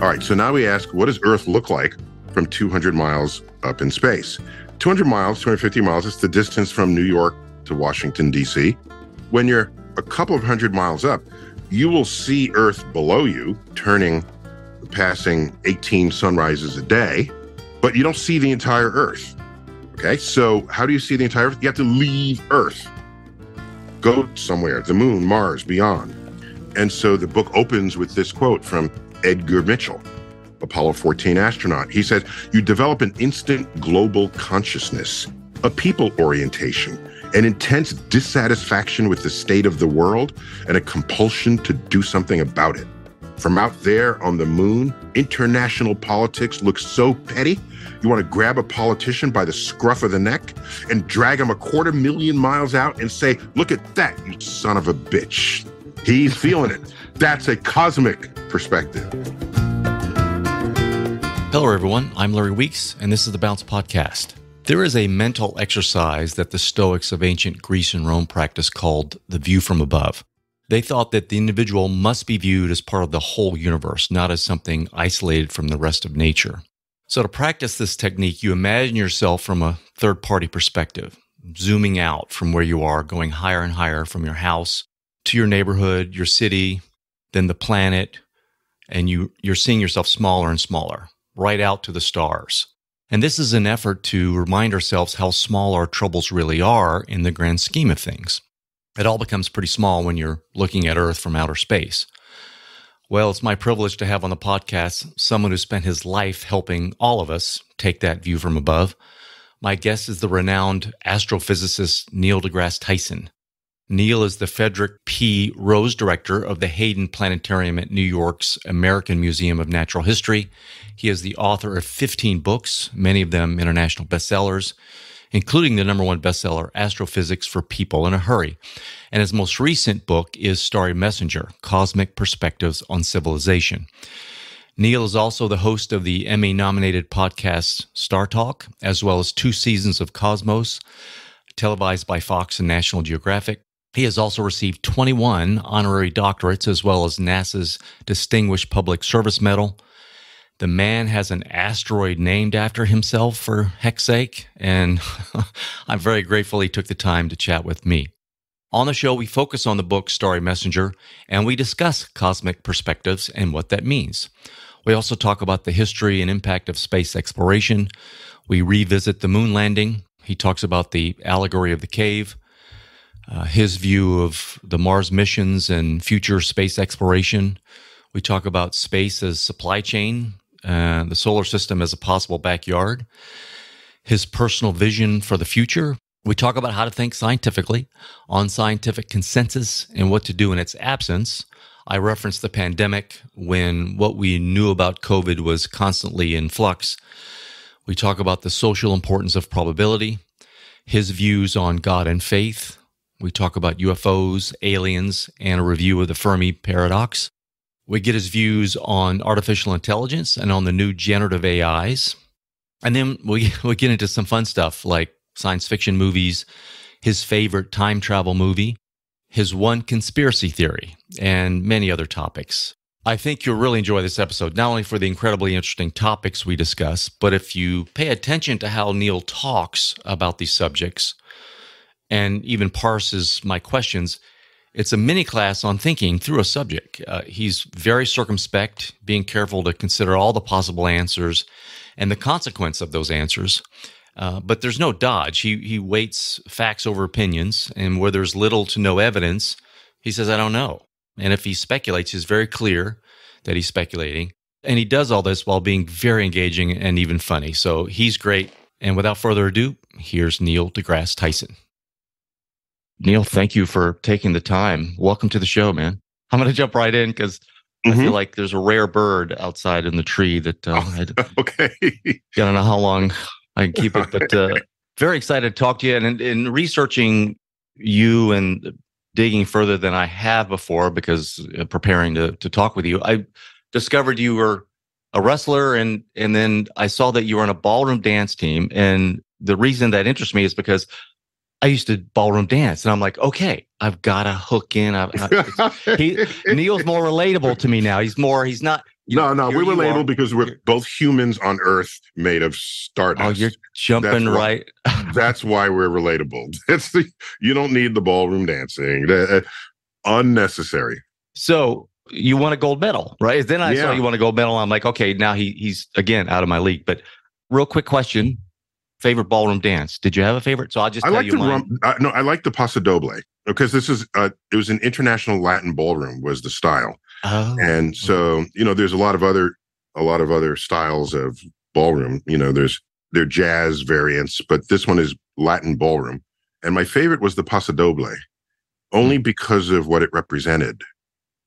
All right, so now we ask, what does Earth look like from 200 miles up in space? 200 miles, 250 miles, is the distance from New York to Washington, D.C. When you're a couple of hundred miles up, you will see Earth below you turning, passing 18 sunrises a day, but you don't see the entire Earth. Okay, so how do you see the entire Earth? You have to leave Earth, go somewhere, the moon, Mars, beyond. And so the book opens with this quote from Edgar Mitchell, Apollo 14 astronaut. He said, You develop an instant global consciousness, a people orientation, an intense dissatisfaction with the state of the world, and a compulsion to do something about it. From out there on the moon, international politics looks so petty you want to grab a politician by the scruff of the neck and drag him a quarter million miles out and say, Look at that, you son of a bitch. He's feeling it. That's a cosmic perspective. Hello, everyone. I'm Larry Weeks, and this is the Bounce Podcast. There is a mental exercise that the Stoics of ancient Greece and Rome practiced called the view from above. They thought that the individual must be viewed as part of the whole universe, not as something isolated from the rest of nature. So, to practice this technique, you imagine yourself from a third party perspective, zooming out from where you are, going higher and higher from your house to your neighborhood, your city, then the planet, and you, you're seeing yourself smaller and smaller, right out to the stars. And this is an effort to remind ourselves how small our troubles really are in the grand scheme of things. It all becomes pretty small when you're looking at Earth from outer space. Well, it's my privilege to have on the podcast someone who spent his life helping all of us take that view from above. My guest is the renowned astrophysicist Neil deGrasse Tyson. Neil is the Frederick P. Rose Director of the Hayden Planetarium at New York's American Museum of Natural History. He is the author of 15 books, many of them international bestsellers including the number one bestseller, Astrophysics for People in a Hurry. And his most recent book is Starry Messenger Cosmic Perspectives on Civilization. Neil is also the host of the Emmy nominated podcast Star Talk, as well as two seasons of Cosmos, televised by Fox and National Geographic. He has also received 21 honorary doctorates, as well as NASA's Distinguished Public Service Medal, the man has an asteroid named after himself, for heck's sake, and I'm very grateful he took the time to chat with me. On the show, we focus on the book Starry Messenger and we discuss cosmic perspectives and what that means. We also talk about the history and impact of space exploration. We revisit the moon landing. He talks about the allegory of the cave, uh, his view of the Mars missions and future space exploration. We talk about space as supply chain, uh, the solar system as a possible backyard, his personal vision for the future. We talk about how to think scientifically on scientific consensus and what to do in its absence. I referenced the pandemic when what we knew about COVID was constantly in flux. We talk about the social importance of probability, his views on God and faith. We talk about UFOs, aliens, and a review of the Fermi paradox. We get his views on artificial intelligence and on the new generative AIs. And then we, we get into some fun stuff like science fiction movies, his favorite time travel movie, his one conspiracy theory, and many other topics. I think you'll really enjoy this episode, not only for the incredibly interesting topics we discuss, but if you pay attention to how Neil talks about these subjects and even parses my questions, it's a mini class on thinking through a subject. Uh, he's very circumspect, being careful to consider all the possible answers and the consequence of those answers. Uh, but there's no dodge. He he weights facts over opinions, and where there's little to no evidence, he says, "I don't know." And if he speculates, he's very clear that he's speculating, and he does all this while being very engaging and even funny. So he's great. And without further ado, here's Neil deGrasse Tyson. Neil, thank you for taking the time. Welcome to the show, man. I'm going to jump right in because mm-hmm. I feel mm-hmm. like there's a rare bird outside in the tree that uh, oh, okay. I don't know how long I can keep it, but uh, very excited to talk to you. And in, researching you and digging further than I have before, because uh, preparing to to talk with you, I discovered you were a wrestler, and and then I saw that you were on a ballroom dance team. And the reason that interests me is because I used to ballroom dance, and I'm like, okay, I've got to hook in. I, I, he, Neil's more relatable to me now. He's more. He's not. no, no, we were labeled are. because we're both humans on Earth made of stardust. Oh, you're jumping That's why- right. That's why we're relatable. It's the you don't need the ballroom dancing. Uh, unnecessary. So you won a gold medal, right? Then I saw you won a gold medal. I'm like, okay, now he he's again out of my league. But real quick question: favorite ballroom dance? Did you have a favorite? So I'll just I tell like you the mine. rum. Uh, no, I like the paso doble because this is uh, it was an international Latin ballroom was the style, Oh, and so you know there's a lot of other a lot of other styles of ballroom. You know, there's they're jazz variants, but this one is Latin ballroom, and my favorite was the paso doble, only because of what it represented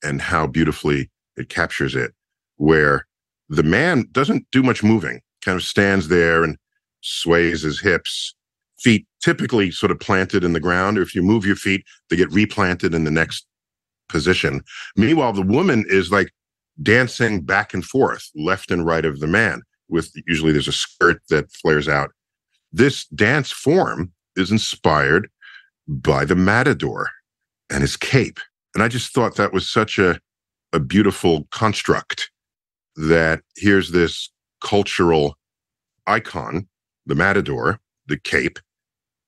and how beautifully it captures it. Where the man doesn't do much moving, kind of stands there and sways his hips, feet typically sort of planted in the ground. Or if you move your feet, they get replanted in the next position. Meanwhile, the woman is like dancing back and forth, left and right of the man, with usually there's a skirt that flares out. This dance form is inspired by the matador and his cape. And I just thought that was such a, a beautiful construct that here's this cultural icon, the matador, the cape.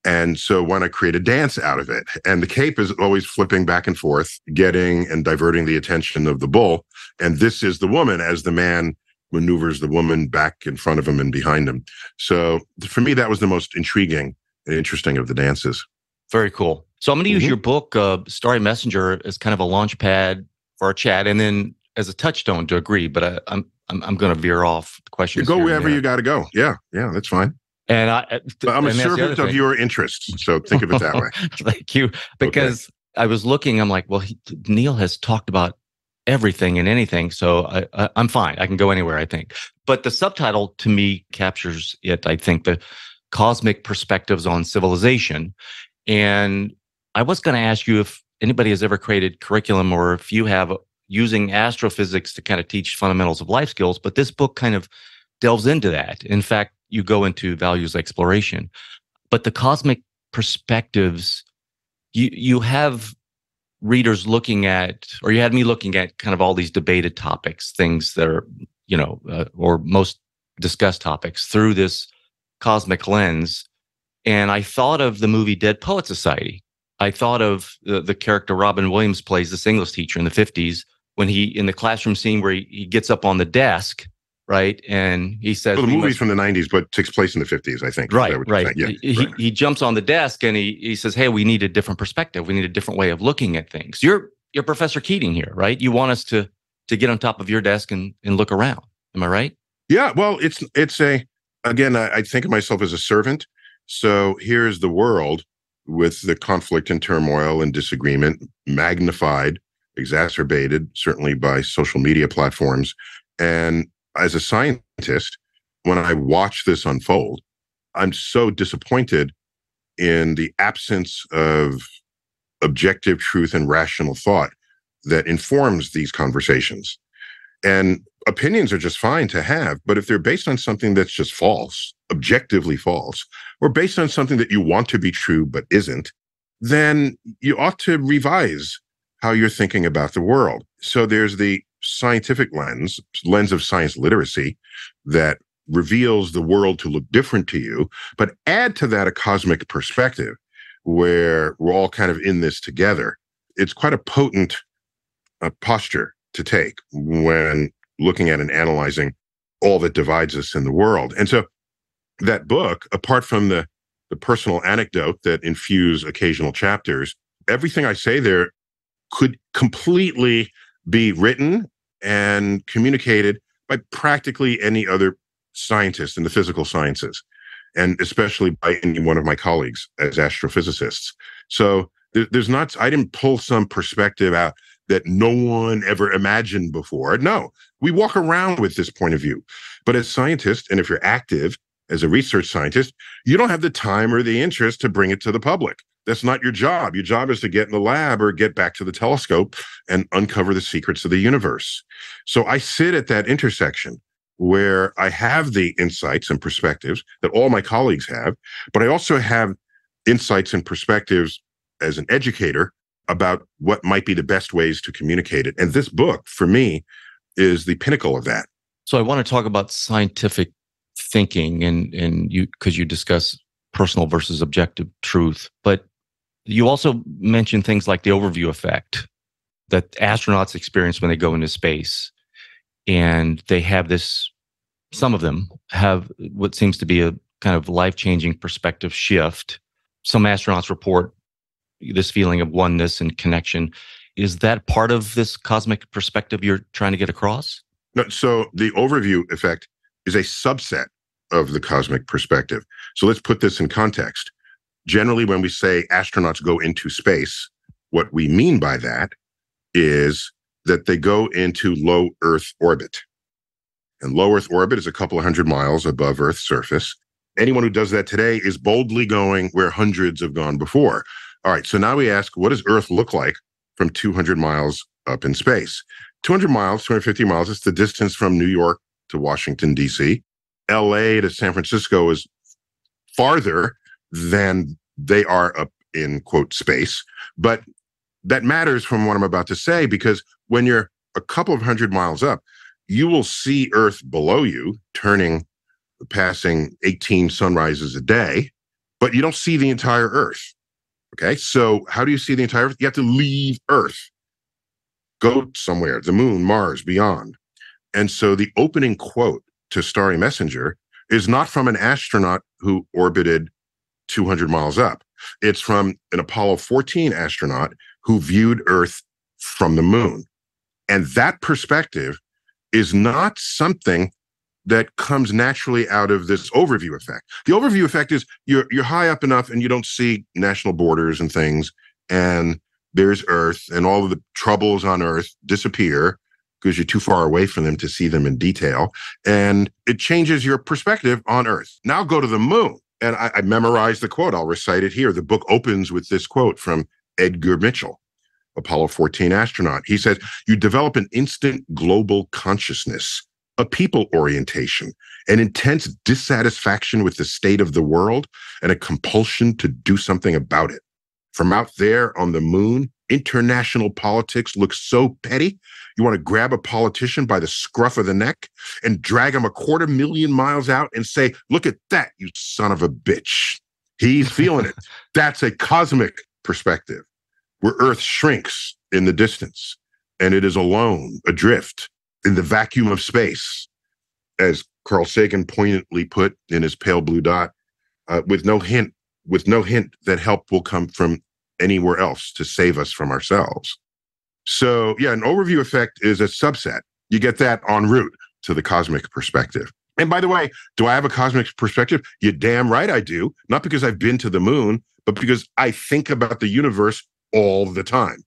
And so when I create a dance out of it, and the cape is always flipping back and forth, getting and diverting the attention of the bull. And this is the woman as the man maneuvers the woman back in front of him and behind him. So for me, that was the most intriguing and interesting of the dances. very cool. So I'm going to use Mhm. your book, uh, Starry Messenger, as kind of a launch pad for our chat, and then as a touchstone to agree. But I, I'm I'm, I'm going to veer off the You questions. go wherever you got to go. Yeah, yeah, that's fine. And I, uh, But I'm a servant of your interests. So think of it that way. Thank you. Because I was looking, I'm like, well, he, Neil has talked about everything and anything, so I, I, I'm fine. I can go anywhere. I think. But the subtitle to me captures it. I think the cosmic perspectives on civilization, and I was going to ask you if anybody has ever created curriculum or if you have using astrophysics to kind of teach fundamentals of life skills. But this book kind of delves into that. In fact, you go into values exploration, but the cosmic perspectives you you have readers looking at or you had me looking at kind of all these debated topics things that are you know uh, or most discussed topics through this cosmic lens. And i thought of the movie dead poet society. I thought of the, the character robin williams plays this english teacher in the 50s when he in the classroom scene where he, he gets up on the desk right and he says Well, the movie's must from the 90s, but takes place in the 50s, I think. Right, right. Yeah. He, he- right. he jumps on the desk and he he says, "Hey, we need a different perspective. We need a different way of looking at things." You're you're Professor Keating here, right? You want us to to get on top of your desk and and look around. Am I right? Yeah, well, it's it's a again, I, I think of myself as a servant. So here's the world with the conflict and turmoil and disagreement magnified, exacerbated, certainly by social media platforms. And as a scientist, when I watch this unfold, I'm so disappointed in the absence of objective truth and rational thought that informs these conversations. And opinions are just fine to have, but if they're based on something that's just false, objectively false, or based on something that you want to be true but isn't, then you ought to revise how you're thinking about the world. So there's the scientific lens, lens of science literacy that reveals the world to look different to you, but add to that a cosmic perspective where we're all kind of in this together. It's quite a potent uh, posture to take when looking at and analyzing all that divides us in the world. And so that book, apart from the the personal anecdote that infuse occasional chapters, everything I say there could completely be written and communicated by practically any other scientist in the physical sciences, and especially by any one of my colleagues as astrophysicists. So there, there's not, I didn't pull some perspective out that no one ever imagined before. No, we walk around with this point of view. But as scientists, and if you're active as a research scientist, you don't have the time or the interest to bring it to the public. That's not your job. Your job is to get in the lab or get back to the telescope and uncover the secrets of the universe. So I sit at that intersection where I have the insights and perspectives that all my colleagues have, but I also have insights and perspectives as an educator about what might be the best ways to communicate it. And this book, for me, is the pinnacle of that. So I want to talk about scientific thinking and and you because you discuss personal versus objective truth, but you also mention things like the overview effect that astronauts experience when they go into space. And they have this, some of them have what seems to be a kind of life changing perspective shift. Some astronauts report this feeling of oneness and connection. Is that part of this cosmic perspective you're trying to get across? No, so the overview effect is a subset of the cosmic perspective. So let's put this in context. Generally, when we say astronauts go into space, what we mean by that is that they go into low Earth orbit. And low Earth orbit is a couple of hundred miles above Earth's surface. Anyone who does that today is boldly going where hundreds have gone before. All right, so now we ask, what does Earth look like from 200 miles up in space? 200 miles, 250 miles, is the distance from New York to Washington, D.C. LA to San Francisco is farther than they are up in quote space. But that matters from what I'm about to say, because when you're a couple of hundred miles up, you will see Earth below you turning, passing 18 sunrises a day, but you don't see the entire Earth. Okay. So, how do you see the entire Earth? You have to leave Earth, go somewhere, the moon, Mars, beyond. And so, the opening quote to Starry Messenger is not from an astronaut who orbited 200 miles up. It's from an Apollo 14 astronaut who viewed Earth from the moon. And that perspective is not something that comes naturally out of this overview effect. The overview effect is you're you're high up enough and you don't see national borders and things and there's earth and all of the troubles on earth disappear because you're too far away from them to see them in detail and it changes your perspective on earth. Now go to the moon. And I, I memorized the quote. I'll recite it here. The book opens with this quote from Edgar Mitchell, Apollo 14 astronaut. He says, You develop an instant global consciousness, a people orientation, an intense dissatisfaction with the state of the world, and a compulsion to do something about it. From out there on the moon, international politics looks so petty. You want to grab a politician by the scruff of the neck and drag him a quarter million miles out and say, Look at that, you son of a bitch. He's feeling it. That's a cosmic perspective where Earth shrinks in the distance and it is alone, adrift in the vacuum of space, as Carl Sagan poignantly put in his pale blue dot, uh, with no hint, with no hint that help will come from anywhere else to save us from ourselves. So, yeah, an overview effect is a subset. You get that en route to the cosmic perspective. And by the way, do I have a cosmic perspective? You damn right I do. Not because I've been to the moon, but because I think about the universe all the time,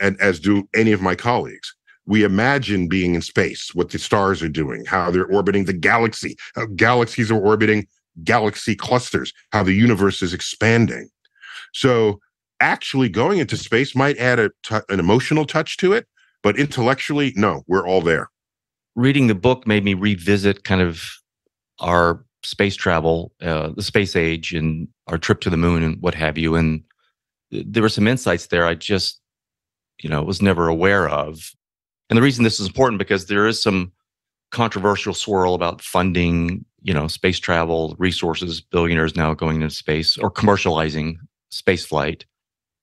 and as do any of my colleagues. We imagine being in space, what the stars are doing, how they're orbiting the galaxy, how galaxies are orbiting galaxy clusters, how the universe is expanding. So, actually going into space might add a t- an emotional touch to it, but intellectually, no, we're all there. Reading the book made me revisit kind of our space travel, uh, the space age, and our trip to the moon and what have you. And there were some insights there I just, you know, was never aware of. And the reason this is important because there is some controversial swirl about funding, you know, space travel, resources, billionaires now going into space or commercializing space flight.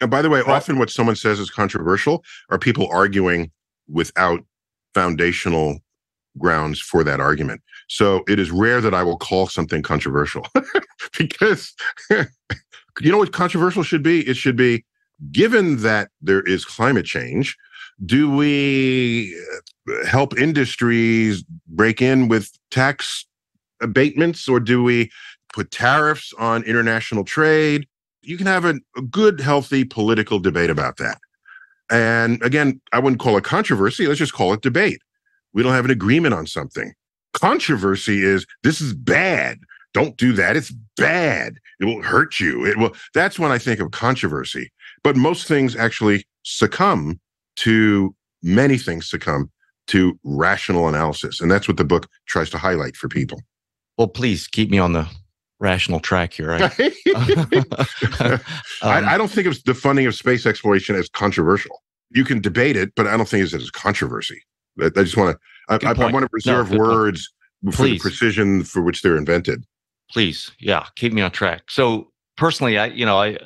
And by the way, often what someone says is controversial are people arguing without foundational grounds for that argument. So it is rare that I will call something controversial because you know what controversial should be? It should be given that there is climate change, do we uh, help industries break in with tax abatements or do we put tariffs on international trade? You can have a, a good, healthy political debate about that. And again, I wouldn't call it controversy. Let's just call it debate. We don't have an agreement on something. Controversy is this is bad. Don't do that. It's bad. It will hurt you. It will. That's when I think of controversy. But most things actually succumb to many things succumb to rational analysis, and that's what the book tries to highlight for people. Well, please keep me on the rational track here. Right? um, I, I, don't think of the funding of space exploration as controversial. You can debate it, but I don't think it's as controversy. I, I just want to. I, I, I, want to reserve no, words point. for Please. the precision for which they're invented. Please, yeah, keep me on track. So personally, I you know I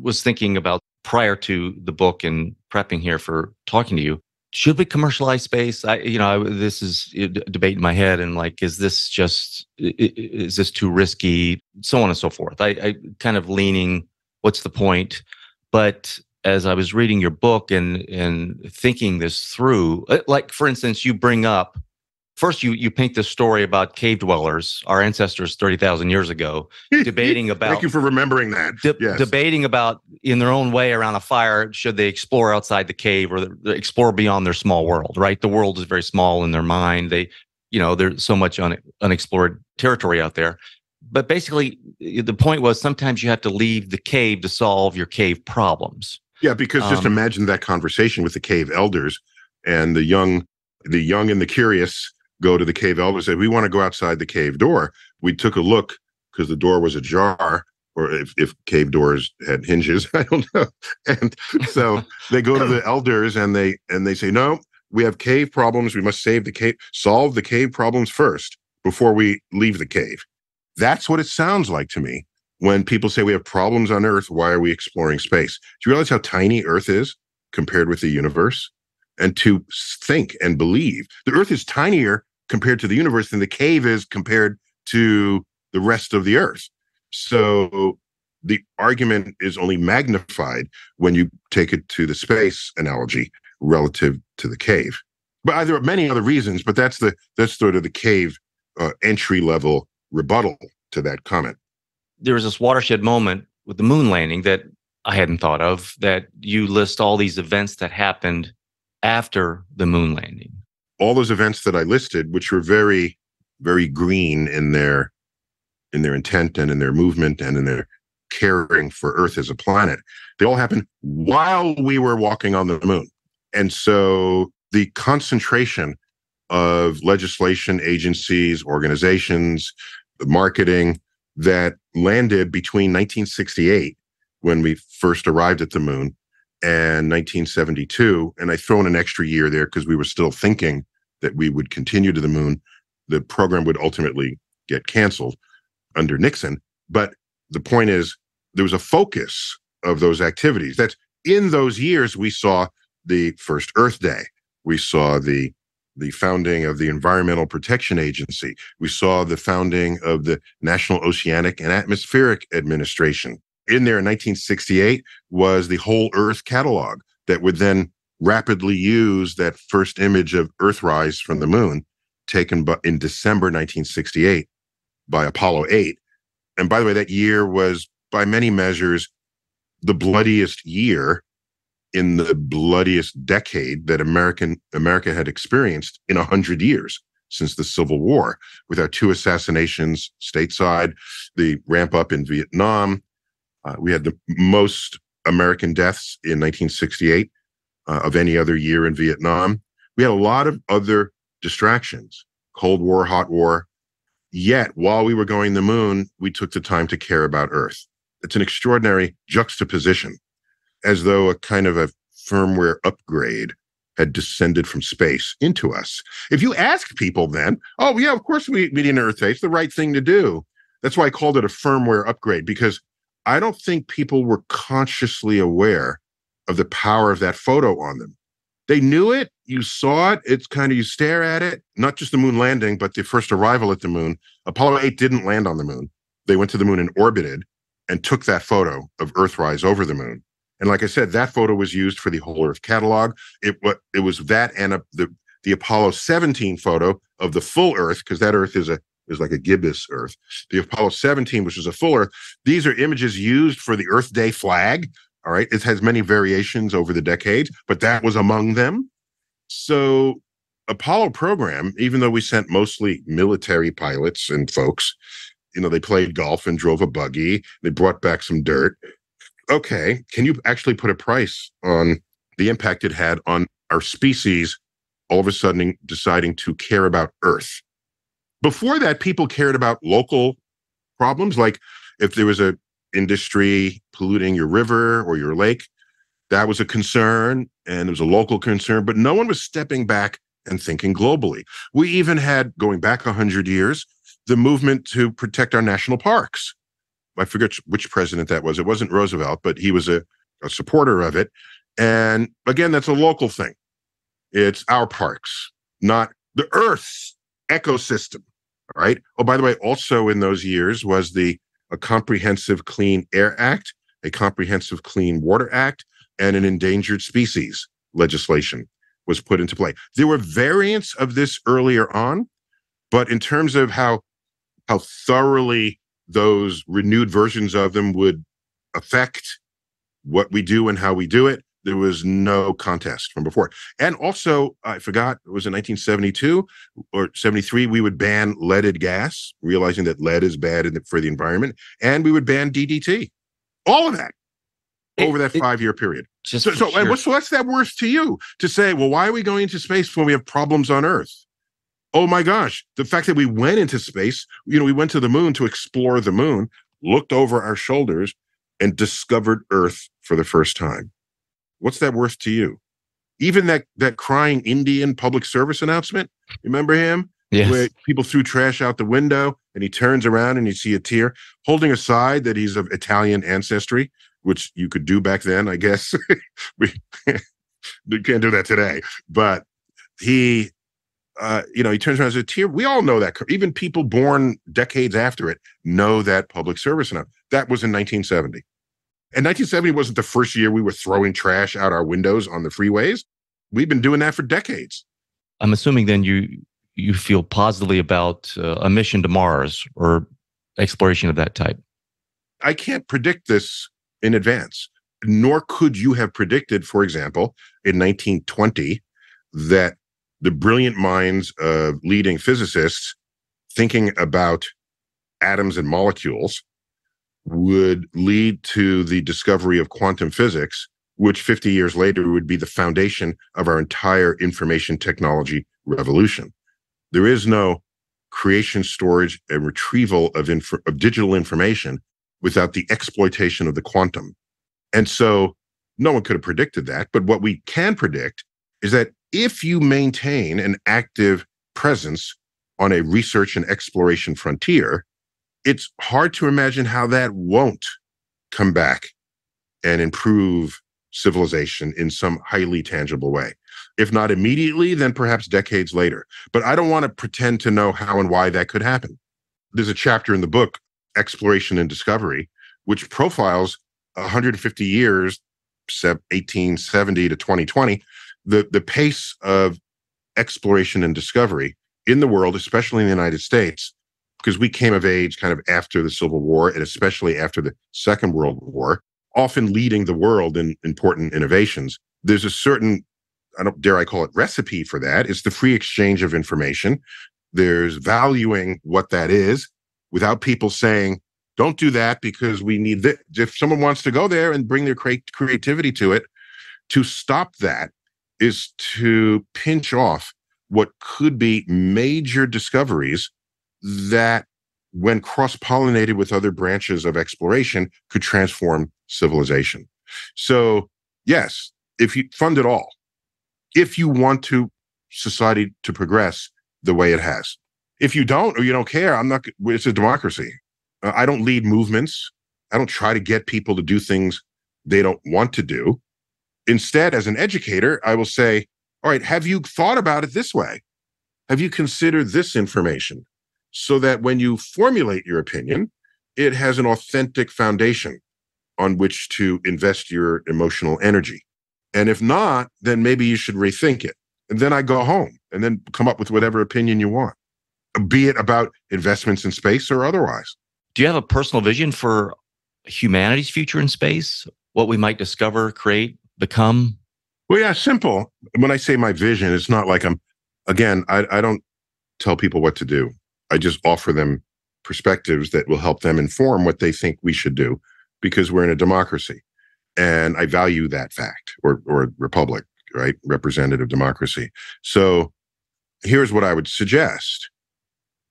was thinking about prior to the book and prepping here for talking to you should we commercialize space? I you know I, this is a debate in my head and like is this just is this too risky? So on and so forth. I, I kind of leaning what's the point? But as i was reading your book and and thinking this through uh, like for instance you bring up first you you paint this story about cave dwellers, our ancestors thirty thousand years ago, debating about. Thank you for remembering that. De- yes. Debating about in their own way around a fire, should they explore outside the cave or the, explore beyond their small world? Right, the world is very small in their mind. They, you know, there's so much un- unexplored territory out there. But basically, the point was sometimes you have to leave the cave to solve your cave problems. Yeah, because um, just imagine that conversation with the cave elders and the young, the young and the curious go to the cave elder and said, We want to go outside the cave door. We took a look because the door was ajar, or if, if cave doors had hinges, I don't know. And so they go to the elders and they and they say, No, we have cave problems. We must save the cave, solve the cave problems first before we leave the cave. That's what it sounds like to me when people say we have problems on Earth. Why are we exploring space? Do you realize how tiny Earth is compared with the universe? And to think and believe. The earth is tinier compared to the universe than the cave is compared to the rest of the earth. So the argument is only magnified when you take it to the space analogy relative to the cave. But there are many other reasons, but that's the that's sort of the cave uh, entry level rebuttal to that comment. There was this watershed moment with the moon landing that I hadn't thought of. That you list all these events that happened after the moon landing. All those events that I listed, which were very, very green in their in their intent and in their movement and in their caring for Earth as a planet, they all happened while we were walking on the moon. And so the concentration of legislation, agencies, organizations, marketing that landed between 1968, when we first arrived at the moon, and 1972. And I throw in an extra year there because we were still thinking that we would continue to the moon. The program would ultimately get canceled under Nixon. But the point is, there was a focus of those activities. That in those years, we saw the first Earth Day. We saw the the founding of the Environmental Protection Agency. We saw the founding of the National Oceanic and Atmospheric Administration in there in 1968 was the whole Earth catalog that would then rapidly use that first image of Earthrise from the moon taken in December 1968 by Apollo 8. And by the way, that year was by many measures the bloodiest year in the bloodiest decade that American America had experienced in a hundred years since the Civil War, with our two assassinations stateside, the ramp up in Vietnam, uh, we had the most American deaths in 1968 uh, of any other year in Vietnam. We had a lot of other distractions Cold War, hot war. Yet, while we were going the moon, we took the time to care about Earth. It's an extraordinary juxtaposition, as though a kind of a firmware upgrade had descended from space into us. If you ask people then, oh, yeah, of course we, we an Earth Day. It's the right thing to do. That's why I called it a firmware upgrade, because I don't think people were consciously aware of the power of that photo on them. They knew it, you saw it, it's kind of you stare at it, not just the moon landing, but the first arrival at the moon. Apollo 8 didn't land on the moon. They went to the moon and orbited and took that photo of Earthrise over the moon. And like I said, that photo was used for the whole Earth catalog. It what it was that and a, the the Apollo 17 photo of the full Earth, because that Earth is a is like a gibbous Earth. The Apollo 17, which is a full Earth, these are images used for the Earth Day flag. All right. It has many variations over the decades, but that was among them. So, Apollo program, even though we sent mostly military pilots and folks, you know, they played golf and drove a buggy, they brought back some dirt. Okay. Can you actually put a price on the impact it had on our species all of a sudden deciding to care about Earth? Before that, people cared about local problems, like if there was a industry polluting your river or your lake, that was a concern and it was a local concern, but no one was stepping back and thinking globally. We even had, going back 100 years, the movement to protect our national parks. I forget which president that was. It wasn't Roosevelt, but he was a, a supporter of it. And again, that's a local thing. It's our parks, not the Earth's ecosystem. Right. Oh, by the way, also in those years was the a Comprehensive Clean Air Act, a Comprehensive Clean Water Act, and an endangered species legislation was put into play. There were variants of this earlier on, but in terms of how how thoroughly those renewed versions of them would affect what we do and how we do it, there was no contest from before. And also, I forgot, it was in 1972 or 73, we would ban leaded gas, realizing that lead is bad the, for the environment, and we would ban DDT. All of that over that five year period. Just so, so, sure. what's, so what's that worth to you to say, well, why are we going into space when we have problems on Earth? Oh my gosh, the fact that we went into space, you know, we went to the moon to explore the moon, looked over our shoulders, and discovered Earth for the first time. What's that worth to you? Even that that crying Indian public service announcement, remember him? Yes. Where people threw trash out the window and he turns around and you see a tear holding aside that he's of Italian ancestry which you could do back then, I guess. we can't do that today. But he, uh, you know, he turns around as a tear. We all know that. Even people born decades after it know that public service enough. That was in 1970. And 1970 wasn't the first year we were throwing trash out our windows on the freeways. We've been doing that for decades. I'm assuming then you you feel positively about uh, a mission to Mars or exploration of that type. I can't predict this in advance. Nor could you have predicted, for example, in 1920, that the brilliant minds of leading physicists thinking about atoms and molecules would lead to the discovery of quantum physics, which 50 years later would be the foundation of our entire information technology revolution. There is no creation, storage, and retrieval of, inf- of digital information without the exploitation of the quantum. And so no one could have predicted that. But what we can predict is that if you maintain an active presence on a research and exploration frontier, it's hard to imagine how that won't come back and improve civilization in some highly tangible way. If not immediately, then perhaps decades later. But I don't want to pretend to know how and why that could happen. There's a chapter in the book exploration and discovery, which profiles 150 years, 1870 to 2020, the, the pace of exploration and discovery in the world, especially in the United States, because we came of age kind of after the Civil War and especially after the Second World War, often leading the world in important innovations. There's a certain, I don't dare I call it recipe for that. It's the free exchange of information. There's valuing what that is without people saying, don't do that because we need that. If someone wants to go there and bring their cre- creativity to it, to stop that is to pinch off what could be major discoveries that, when cross pollinated with other branches of exploration, could transform civilization. So, yes, if you fund it all, if you want to society to progress the way it has, if you don't or you don't care, I'm not. It's a democracy. Uh, I don't lead movements. I don't try to get people to do things they don't want to do. Instead, as an educator, I will say, "All right, have you thought about it this way? Have you considered this information so that when you formulate your opinion, it has an authentic foundation on which to invest your emotional energy? And if not, then maybe you should rethink it." And then I go home and then come up with whatever opinion you want be it about investments in space or otherwise. Do you have a personal vision for humanity's future in space? What we might discover, create, become? Well, yeah, simple. When I say my vision, it's not like I'm, again, I, I don't tell people what to do. I just offer them perspectives that will help them inform what they think we should do because we're in a democracy. And I value that fact or, or republic, right? Representative democracy. So here's what I would suggest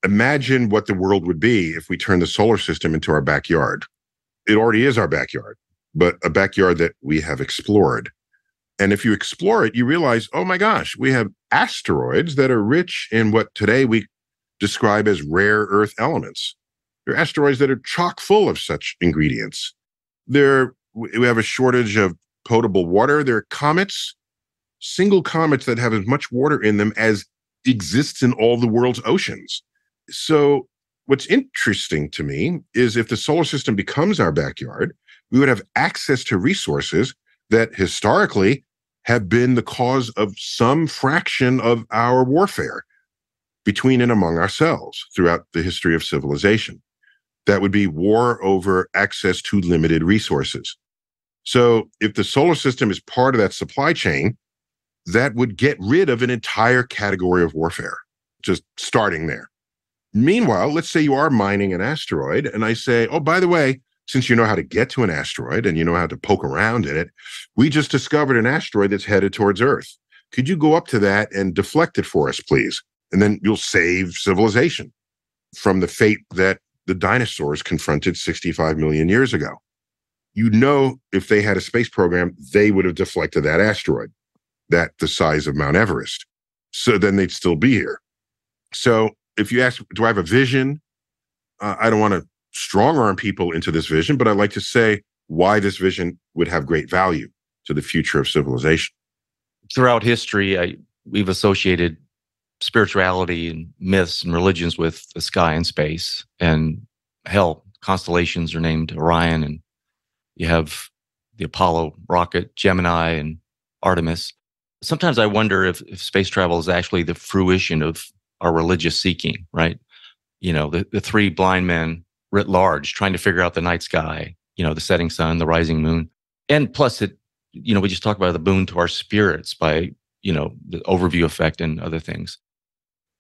imagine what the world would be if we turned the solar system into our backyard. It already is our backyard, but a backyard that we have explored. And if you explore it, you realize, oh my gosh, we have asteroids that are rich in what today we describe as rare earth elements. They're asteroids that are chock full of such ingredients. There, we have a shortage of potable water. There are comets, single comets that have as much water in them as exists in all the world's oceans. So, what's interesting to me is if the solar system becomes our backyard, we would have access to resources that historically have been the cause of some fraction of our warfare between and among ourselves throughout the history of civilization. That would be war over access to limited resources. So, if the solar system is part of that supply chain, that would get rid of an entire category of warfare, just starting there. Meanwhile, let's say you are mining an asteroid, and I say, oh, by the way, since you know how to get to an asteroid and you know how to poke around in it, we just discovered an asteroid that's headed towards Earth. Could you go up to that and deflect it for us, please? And then you'll save civilization from the fate that the dinosaurs confronted 65 million years ago. You know, if they had a space program, they would have deflected that asteroid, that the size of Mount Everest. So then they'd still be here. So if you ask, do I have a vision? Uh, I don't want to strong arm people into this vision, but I'd like to say why this vision would have great value to the future of civilization. Throughout history, I, we've associated spirituality and myths and religions with the sky and space. And hell, constellations are named Orion, and you have the Apollo rocket, Gemini, and Artemis. Sometimes I wonder if, if space travel is actually the fruition of our religious seeking, right? You know, the, the three blind men writ large, trying to figure out the night sky, you know, the setting sun, the rising moon. And plus it, you know, we just talk about the boon to our spirits by, you know, the overview effect and other things.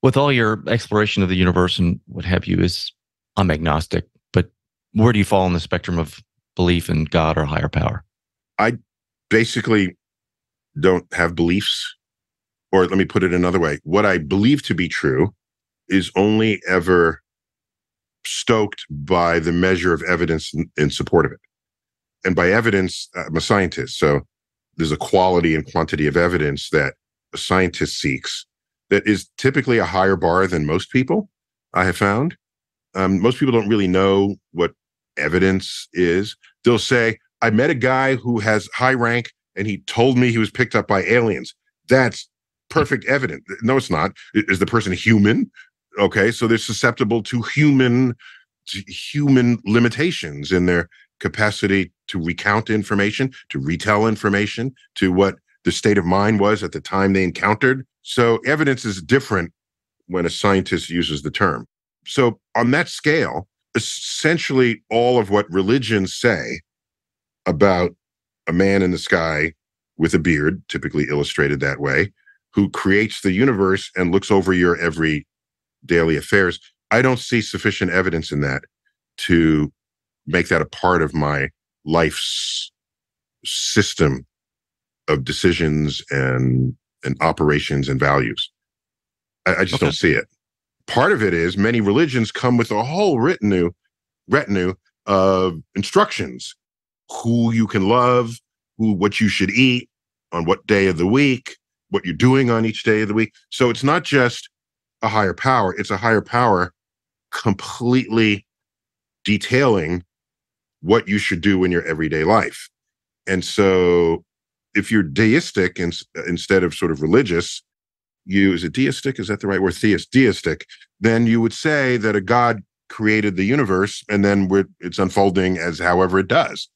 With all your exploration of the universe and what have you, is I'm agnostic, but where do you fall on the spectrum of belief in God or higher power? I basically don't have beliefs. Or let me put it another way what I believe to be true is only ever stoked by the measure of evidence in, in support of it. And by evidence, I'm a scientist. So there's a quality and quantity of evidence that a scientist seeks that is typically a higher bar than most people, I have found. Um, most people don't really know what evidence is. They'll say, I met a guy who has high rank and he told me he was picked up by aliens. That's perfect evidence. No, it's not. Is the person human? Okay, so they're susceptible to human to human limitations in their capacity to recount information, to retell information, to what the state of mind was at the time they encountered. So evidence is different when a scientist uses the term. So on that scale, essentially all of what religions say about a man in the sky with a beard, typically illustrated that way, who creates the universe and looks over your every daily affairs. I don't see sufficient evidence in that to make that a part of my life's system of decisions and and operations and values. I, I just okay. don't see it. Part of it is many religions come with a whole retinue retinue of instructions, who you can love, who what you should eat on what day of the week, what you're doing on each day of the week. So it's not just a higher power. It's a higher power completely detailing what you should do in your everyday life. And so if you're deistic and, instead of sort of religious, you is it deistic? Is that the right word? Theist, deistic. Then you would say that a God created the universe and then it's unfolding as however it does.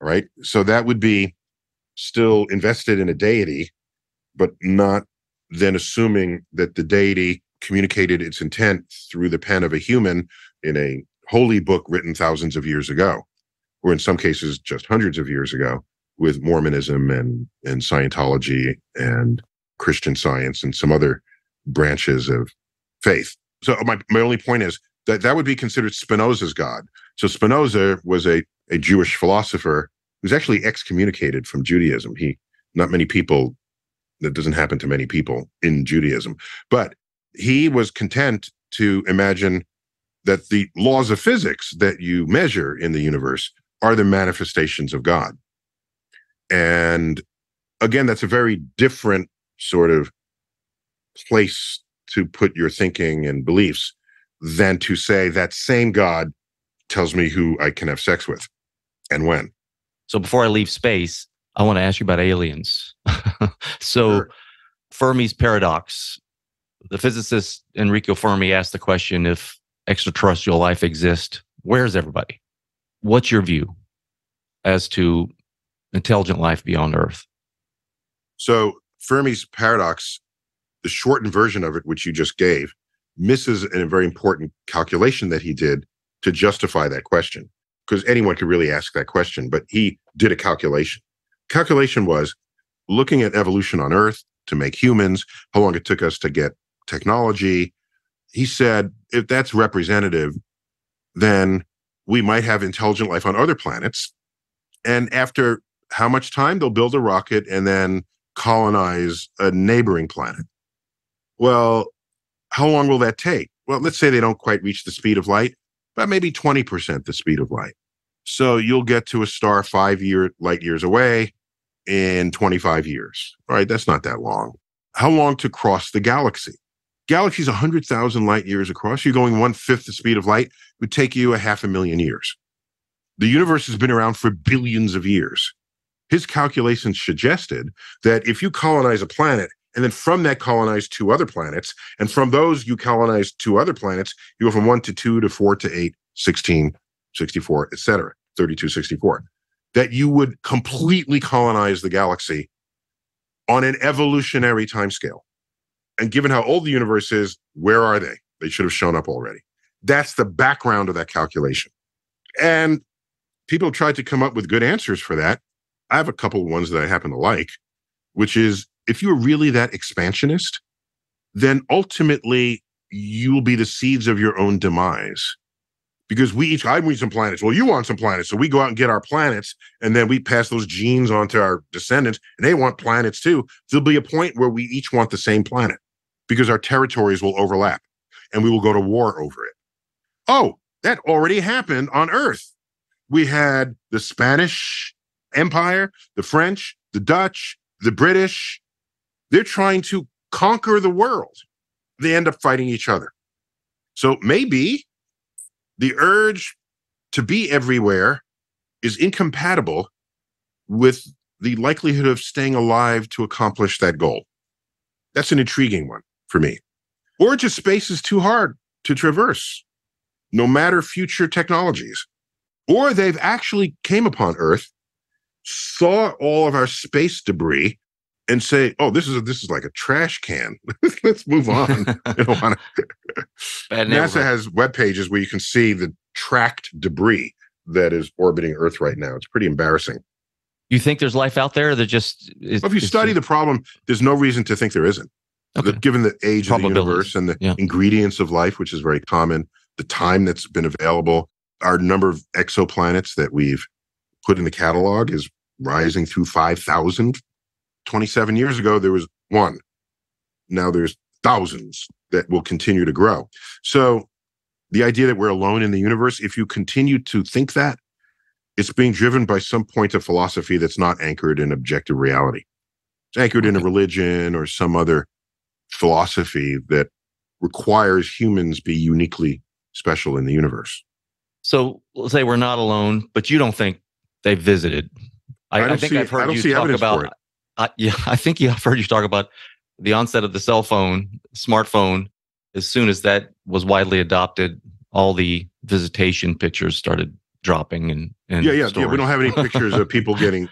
Right. So that would be still invested in a deity, but not then assuming that the deity communicated its intent through the pen of a human in a holy book written thousands of years ago, or in some cases just hundreds of years ago, with Mormonism and, and Scientology and Christian science and some other branches of faith. So my, my only point is that that would be considered Spinoza's God. So Spinoza was a, a Jewish philosopher who's actually excommunicated from Judaism. He not many people that doesn't happen to many people in Judaism, but he was content to imagine that the laws of physics that you measure in the universe are the manifestations of God. And again, that's a very different sort of place to put your thinking and beliefs than to say that same God tells me who I can have sex with and when. So before I leave space, I want to ask you about aliens. so sure. Fermi's paradox, the physicist Enrico Fermi asked the question if extraterrestrial life exists, where's everybody? What's your view as to intelligent life beyond Earth? So Fermi's paradox, the shortened version of it, which you just gave, misses a very important calculation that he did to justify that question. Because anyone could really ask that question, but he did a calculation. Calculation was looking at evolution on Earth to make humans, how long it took us to get technology. He said, if that's representative, then we might have intelligent life on other planets. And after how much time they'll build a rocket and then colonize a neighboring planet. Well, how long will that take? Well, let's say they don't quite reach the speed of light, but maybe 20% the speed of light. So you'll get to a star five year light years away in 25 years. Right? That's not that long. How long to cross the galaxy? Galaxy's 100,000 light years across. You're going one fifth the speed of light. It would take you a half a million years. The universe has been around for billions of years. His calculations suggested that if you colonize a planet and then from that colonize two other planets, and from those you colonize two other planets, you go from one to two to four to eight, 16, 64, et cetera, 32, 64, that you would completely colonize the galaxy on an evolutionary timescale. And given how old the universe is, where are they? They should have shown up already. That's the background of that calculation. And people tried to come up with good answers for that. I have a couple ones that I happen to like, which is if you're really that expansionist, then ultimately you will be the seeds of your own demise. Because we each, I want some planets. Well, you want some planets. So we go out and get our planets, and then we pass those genes on to our descendants, and they want planets too. There'll be a point where we each want the same planet because our territories will overlap and we will go to war over it. Oh, that already happened on Earth. We had the Spanish Empire, the French, the Dutch, the British. They're trying to conquer the world. They end up fighting each other. So maybe the urge to be everywhere is incompatible with the likelihood of staying alive to accomplish that goal. That's an intriguing one for me. Or just space is too hard to traverse, no matter future technologies. Or they've actually came upon Earth, saw all of our space debris, and say, "Oh, this is a, this is like a trash can. Let's move on." NASA has web pages where you can see the tracked debris that is orbiting Earth right now. It's pretty embarrassing. You think there's life out there that just is, well, if you study the problem, there's no reason to think there isn't. Okay. given the age of the universe and the yeah. ingredients of life, which is very common, the time that's been available, our number of exoplanets that we've put in the catalog is rising through 5,000. 27 years ago, there was one. Now there's thousands that will continue to grow. So the idea that we're alone in the universe, if you continue to think that, it's being driven by some point of philosophy that's not anchored in objective reality. It's anchored in a religion or some other philosophy that requires humans be uniquely special in the universe. So let's say we're not alone, but you don't think they visited. I, I, I think see, I've heard you talk about. I, yeah, I think I've heard you talk about the onset of the cell phone, smartphone. As soon as that was widely adopted, all the visitation pictures started dropping and, and yeah, yeah, yeah. We don't have any pictures of people getting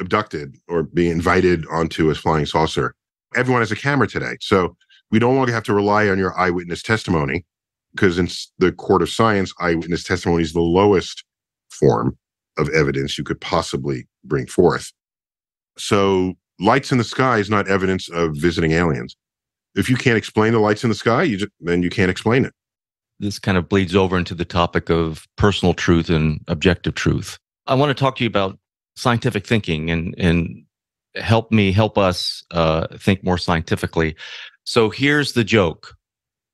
abducted or being invited onto a flying saucer everyone has a camera today. So we no longer have to rely on your eyewitness testimony because in the court of science, eyewitness testimony is the lowest form of evidence you could possibly bring forth. So lights in the sky is not evidence of visiting aliens. If you can't explain the lights in the sky, you just, then you can't explain it. This kind of bleeds over into the topic of personal truth and objective truth. I want to talk to you about scientific thinking and and help me help us uh, think more scientifically. So here's the joke: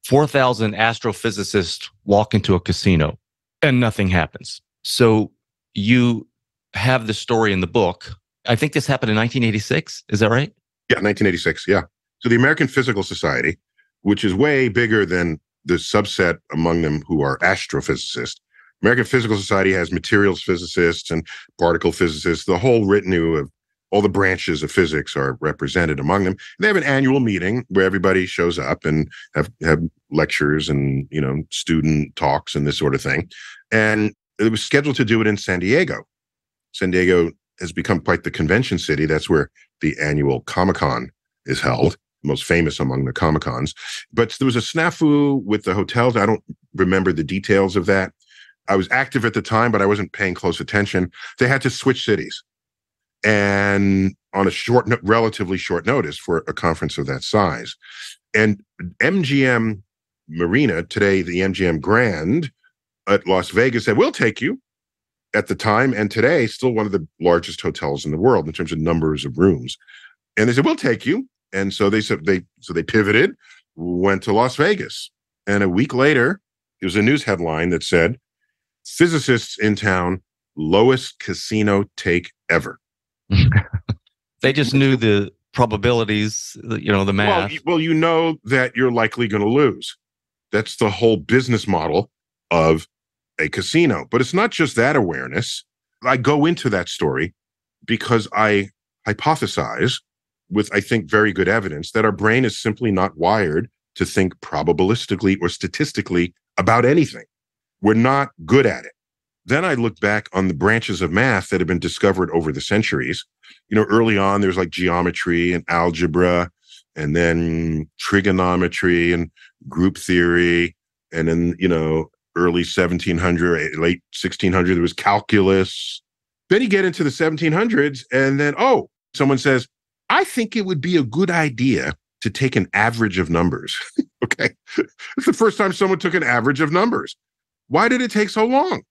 four thousand astrophysicists walk into a casino, and nothing happens. So you have the story in the book I think this happened in 1986. Is that right? Yeah, 1986. Yeah. So the American Physical Society, which is way bigger than the subset among them who are astrophysicists. American Physical Society has materials physicists and particle physicists. The whole retinue of all the branches of physics are represented among them. They have an annual meeting where everybody shows up and have have lectures and you know student talks and this sort of thing. And it was scheduled to do it in San Diego. San Diego has become quite the convention city. That's where the annual Comic Con is held, most famous among the Comic Cons. But there was a snafu with the hotels. I don't remember the details of that. I was active at the time, but I wasn't paying close attention. They had to switch cities and on a short, relatively short notice for a conference of that size. And MGM Marina, today the MGM Grand at Las Vegas said, We'll take you at the time and today, still one of the largest hotels in the world in terms of numbers of rooms. And they said, We'll take you. And so they said they so they pivoted, went to Las Vegas. And a week later, it was a news headline that said, Physicists in town, lowest casino take ever. they just knew the probabilities, you know, the math. Well, well you know that you're likely going to lose. That's the whole business model of a casino. But it's not just that awareness. I go into that story because I hypothesize with, I think, very good evidence that our brain is simply not wired to think probabilistically or statistically about anything. We're not good at it. Then I look back on the branches of math that have been discovered over the centuries. You know, early on, there's like geometry and algebra, and then trigonometry and group theory. And then, you know, early 1700, eh, late 1600, there was calculus. Then you get into the 1700s, and then, oh, someone says, I think it would be a good idea to take an average of numbers. okay. It's the first time someone took an average of numbers. Why did it take so long?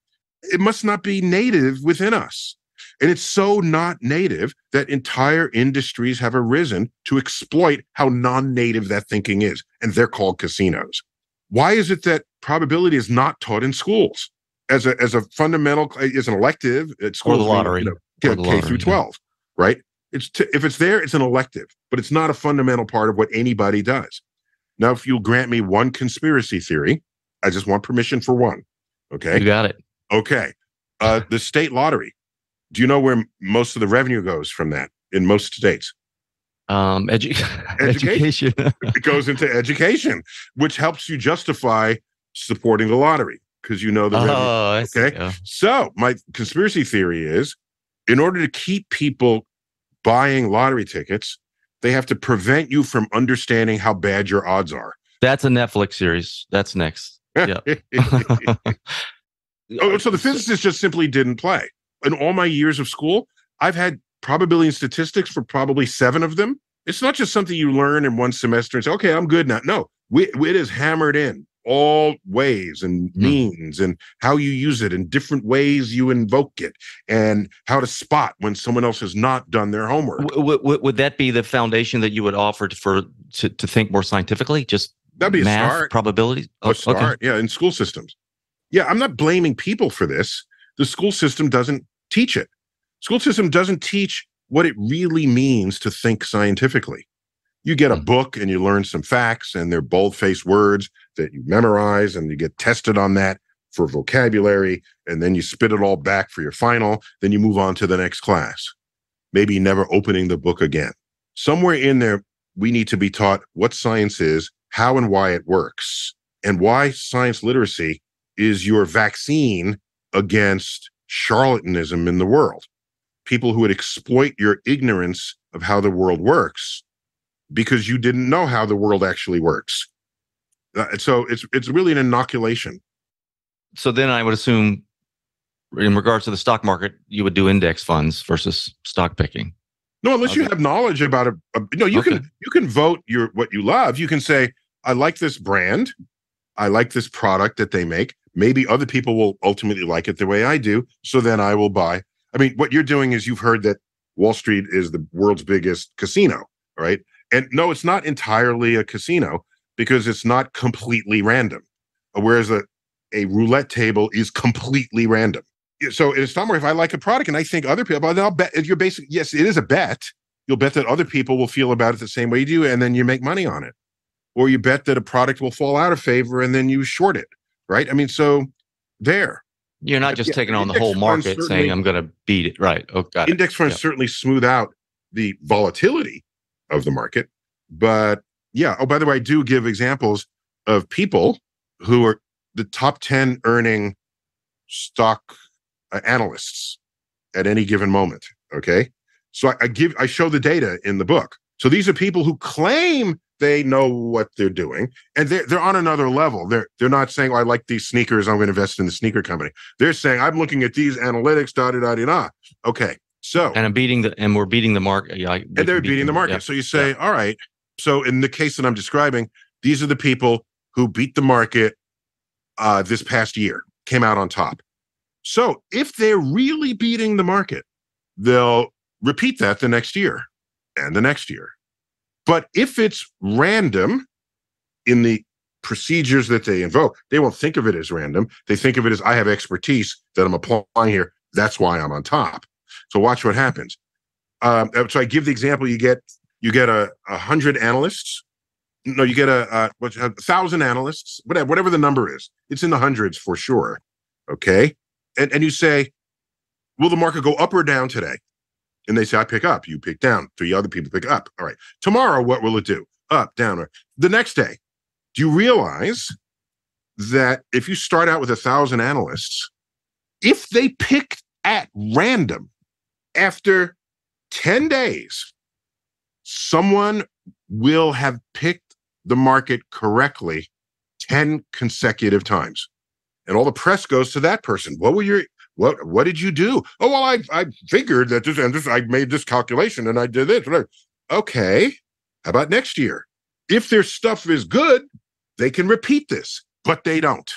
it must not be native within us. And it's so not native that entire industries have arisen to exploit how non native that thinking is. And they're called casinos. Why is it that probability is not taught in schools as a, as a fundamental, as an elective at school? Or the lottery. You know, K lottery, through 12, yeah. right? It's t- if it's there, it's an elective, but it's not a fundamental part of what anybody does. Now, if you'll grant me one conspiracy theory, I just want permission for one. Okay. You got it. Okay. Uh, the state lottery. Do you know where most of the revenue goes from that in most states? Um, edu- education. it goes into education, which helps you justify supporting the lottery because you know the. Oh, okay. Yeah. So my conspiracy theory is in order to keep people buying lottery tickets, they have to prevent you from understanding how bad your odds are. That's a Netflix series. That's next. Yeah. Oh, so the physicists just simply didn't play. In all my years of school, I've had probability and statistics for probably seven of them. It's not just something you learn in one semester and say, okay, I'm good now. No, we, it is hammered in all ways and hmm. means mm. and how you use it and different ways you invoke it and how to spot when someone else has not done their homework. W- w- would that be the foundation that you would offer to, for to, to think more scientifically? Just that'd be math, a start. probabilities. Oh, a start, okay. yeah, in school systems. Yeah, I'm not blaming people for this. The school system doesn't teach it. School system doesn't teach what it really means to think scientifically. You get a hmm. book and you learn some facts and they're bold-faced words that you memorize and you get tested on that for vocabulary and then you spit it all back for your final, then you move on to the next class. Maybe never opening the book again. Somewhere in there we need to be taught what science is, how and why it works, and why science literacy is your vaccine against charlatanism in the world. People who would exploit your ignorance of how the world works because you didn't know how the world actually works. Uh, so it's it's really an inoculation. So then I would assume in regards to the stock market, you would do index funds versus stock picking. No, unless okay. you have knowledge about it. You know, you okay. can you can vote your what you love. You can say, I like this brand. I like this product that they make. Maybe other people will ultimately like it the way I do. So then I will buy. I mean, what you're doing is you've heard that Wall Street is the world's biggest casino, right? And no, it's not entirely a casino because it's not completely random. Whereas a, a roulette table is completely random. so in a market, if I like a product and I think other people, I'll bet you're basically yes, it is a bet. You'll bet that other people will feel about it the same way you do, and then you make money on it. Or you bet that a product will fall out of favor and then you short it, right? I mean, so there. You're not just yeah, taking on the whole market saying I'm going to beat it, right? Oh, got index it. funds yeah. certainly smooth out the volatility of the market, but yeah. Oh, by the way, I do give examples of people who are the top 10 earning stock uh, analysts at any given moment. Okay. So I, I give, I show the data in the book. So these are people who claim they know what they're doing and they're, they're on another level. They're, they're not saying, oh, I like these sneakers. I'm going to invest in the sneaker company. They're saying, I'm looking at these analytics, da, da, da, da. Okay. So, and I'm beating the, and we're beating the market. Yeah, and they're beating the market. So you say, all right. So in the case that I'm describing, these are the people who beat the market uh, this past year, came out on top. So if they're really beating the market, they'll repeat that the next year and the next year. But if it's random in the procedures that they invoke, they won't think of it as random. They think of it as I have expertise that I'm applying here. That's why I'm on top. So watch what happens. Um, so I give the example: you get you get a, a hundred analysts no, you get a, a, a thousand analysts, whatever, whatever the number is. It's in the hundreds for sure. Okay. And, and you say, will the market go up or down today? And they say, I pick up, you pick down, three other people pick up. All right. Tomorrow, what will it do? Up, down. Or the next day, do you realize that if you start out with a thousand analysts, if they pick at random after 10 days, someone will have picked the market correctly 10 consecutive times. And all the press goes to that person. What were your what what did you do? Oh well, I I figured that this and this I made this calculation and I did this. Okay. How about next year? If their stuff is good, they can repeat this, but they don't.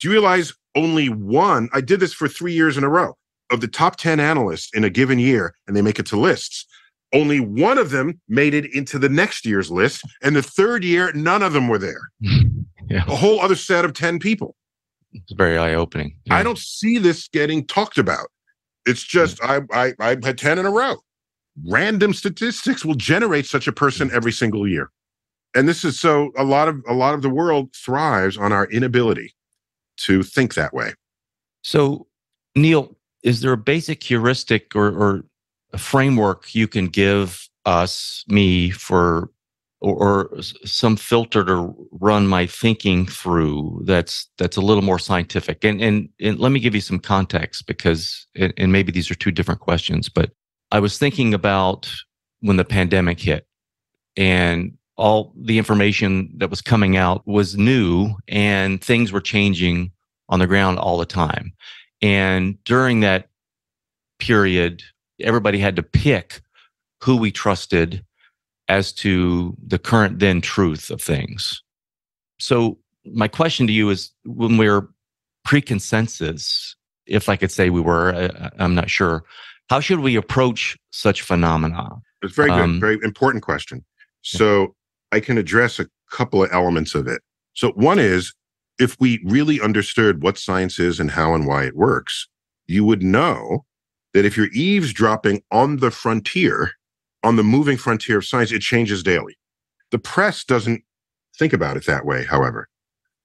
Do you realize only one? I did this for three years in a row of the top 10 analysts in a given year, and they make it to lists. Only one of them made it into the next year's list. And the third year, none of them were there. yeah. A whole other set of 10 people. It's very eye opening. Yeah. I don't see this getting talked about. It's hmm. just, I, I, I had 10 in a row. Random statistics will generate such a person hmm. every single year. And this is so a lot of a lot of the world thrives on our inability to think that way. So, Neil, is there a basic heuristic or, or a framework you can give us, me, for or, or, some filter to run my thinking through that's that's a little more scientific. And and, and let me give you some context because and, and maybe these are two different questions but i was thinking about when the pandemic hit and all the information that was coming out was new and things were changing on the ground all the time. And during that period everybody had to pick who we trusted as to the current then truth of things. So my question to you is when we're pre-consensus, if I could say we were, I, I'm not sure, how should we approach such phenomena? It's very good, um, very important question. So I can address a couple of elements of it. So one is if we really understood what science is and how and why it works, you would know that if you're eavesdropping on the frontier, on the moving frontier of science, it changes daily. The press doesn't think about it that way, however.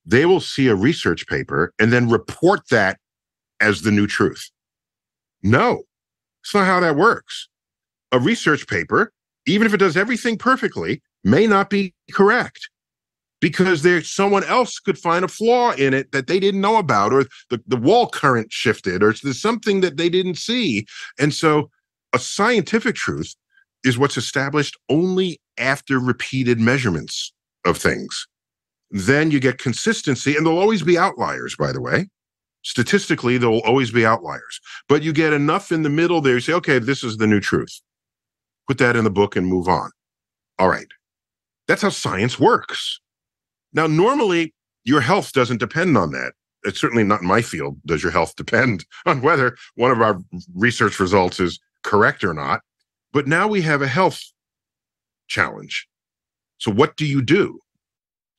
They will see a research paper and then report that as the new truth. No, it's not how that works. A research paper, even if it does everything perfectly, may not be correct because there's someone else could find a flaw in it that they didn't know about, or the, the wall current shifted, or there's something that they didn't see. And so a scientific truth is what's established only after repeated measurements of things. Then you get consistency, and there'll always be outliers, by the way. Statistically, there will always be outliers, but you get enough in the middle there. You say, okay, this is the new truth. Put that in the book and move on. All right. That's how science works. Now, normally your health doesn't depend on that. It's certainly not in my field. Does your health depend on whether one of our research results is correct or not? But now we have a health challenge. So, what do you do?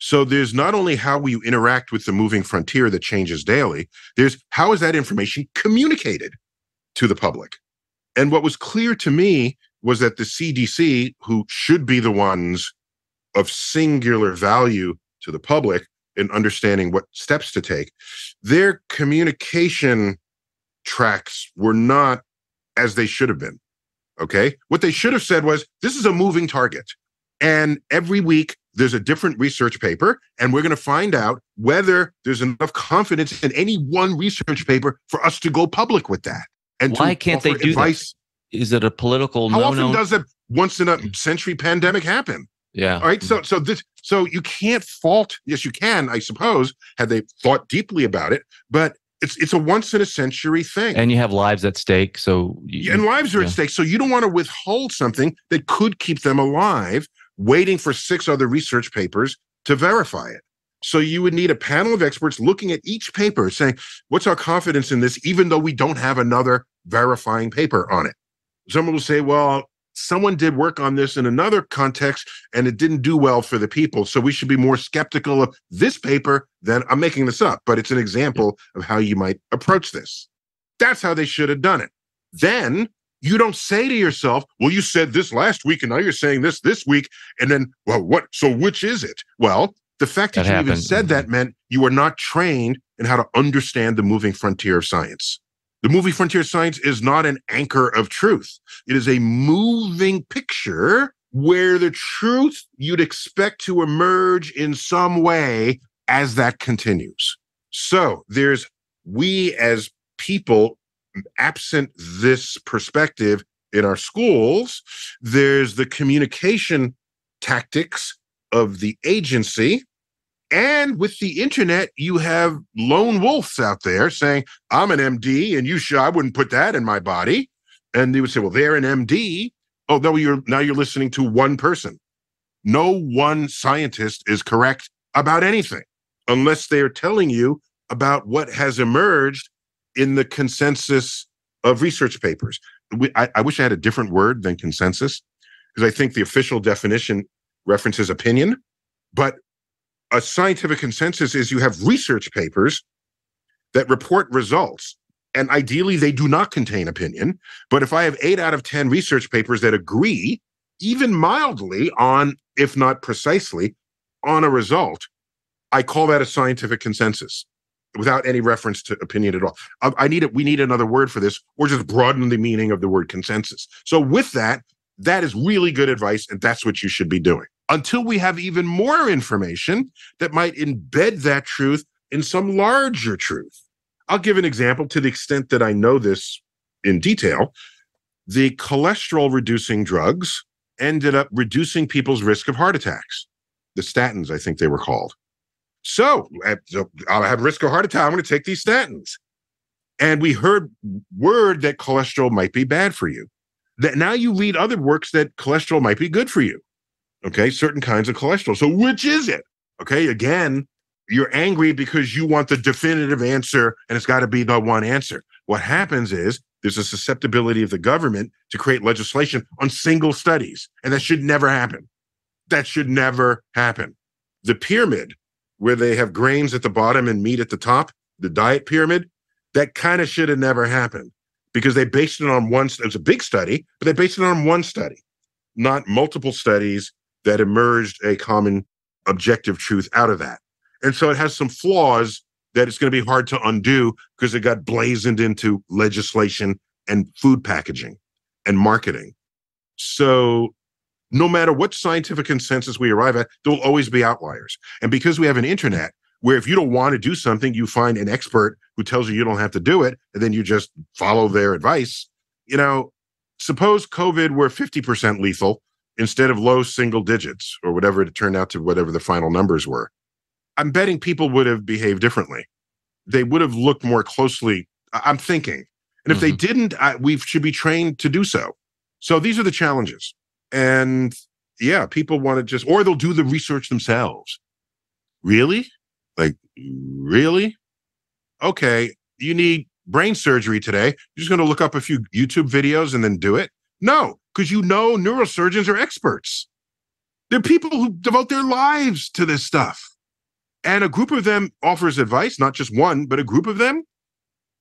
So there's not only how we interact with the moving frontier that changes daily, there's how is that information communicated to the public? And what was clear to me was that the CDC, who should be the ones of singular value to the public in understanding what steps to take, their communication tracks were not as they should have been. Okay. What they should have said was this is a moving target. And every week there's a different research paper, and we're going to find out whether there's enough confidence in any one research paper for us to go public with that. And why can't they do advice. that? Is it a political? How no-no? often does a once in a century pandemic happen? Yeah. All right. So so this so you can't fault. Yes, you can. I suppose had they thought deeply about it, but it's it's a once in a century thing. And you have lives at stake. So you, and lives are yeah. at stake. So you don't want to withhold something that could keep them alive waiting for six other research papers to verify it. So you would need a panel of experts looking at each paper saying, what's our confidence in this, even though we don't have another verifying paper on it? Someone will say, well, someone did work on this in another context and it didn't do well for the people. So we should be more skeptical of this paper than I'm making this up, but it's an example of how you might approach this. That's how they should have done it. Then you don't say to yourself, well, you said this last week and now you're saying this this week. And then, well, what? So which is it? Well, the fact that, that you happened. even said that meant you were not trained in how to understand the moving frontier of science. The movie frontier science is not an anchor of truth. It is a moving picture where the truth you'd expect to emerge in some way as that continues. So there's we as people absent this perspective in our schools, there's the communication tactics of the agency. And with the internet, you have lone wolves out there saying, I'm an MD and you should, I wouldn't put that in my body. And they would say, well, they're an MD. Oh, no, you're now you're listening to one person. No one scientist is correct about anything unless they are telling you about what has emerged in the consensus of research papers. We, I, I wish I had a different word than consensus because I think the official definition references opinion, but a scientific consensus is you have research papers that report results and ideally they do not contain opinion but if i have 8 out of 10 research papers that agree even mildly on if not precisely on a result i call that a scientific consensus without any reference to opinion at all. I, I need it. We need another word for this, or just broaden the meaning of the word consensus. So with that, that is really good advice, and that's what you should be doing. Until we have even more information that might embed that truth in some larger truth. I'll give an example to the extent that I know this in detail. The cholesterol reducing drugs ended up reducing people's risk of heart attacks. The statins, I think they were called. So I'll have risk of heart attack. I'm going to take these statins. And we heard word that cholesterol might be bad for you. That now you read other works that cholesterol might be good for you. Okay, certain kinds of cholesterol. So which is it? Okay, again, you're angry because you want the definitive answer and it's got to be the one answer. What happens is there's a susceptibility of the government to create legislation on single studies, and that should never happen. That should never happen. The pyramid where they have grains at the bottom and meat at the top, the diet pyramid, that kind of should have never happened because they based it on one. It was a big study, but they based it on one study, not multiple studies that emerged a common objective truth out of that. And so it has some flaws that it's going to be hard to undo because it got blazoned into legislation and food packaging and marketing. So no matter what scientific consensus we arrive at, there will always be outliers. And because we have an internet where if you don't want to do something, you find an expert who tells you you don't have to do it, and then you just follow their advice. You know, suppose COVID were 50% lethal instead of low single digits or whatever it turned out to, whatever the final numbers were. I'm betting people would have behaved differently. They would have looked more closely. I'm thinking. And if mm-hmm. they didn't, I, we should be trained to do so. So these are the challenges. And yeah, people want to just, or they'll do the research themselves. Really? Like, really? Okay, you need brain surgery today. You're just going to look up a few YouTube videos and then do it? No, because you know neurosurgeons are experts. They're people who devote their lives to this stuff. and a group of them offers advice, not just one, but a group of them,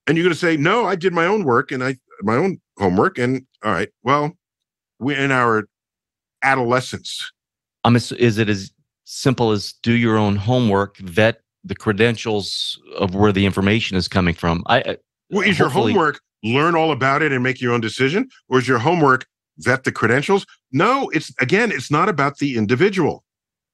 and you're going to say, "No, I did my own work and I my own homework." And all right, well, we're in our adolescence. I'm. Is it as simple as do your own homework, vet the credentials of where the information is coming from? I. Well, is your homework learn all about it and make your own decision, or is your homework vet the credentials? No, it's again, it's not about the individual.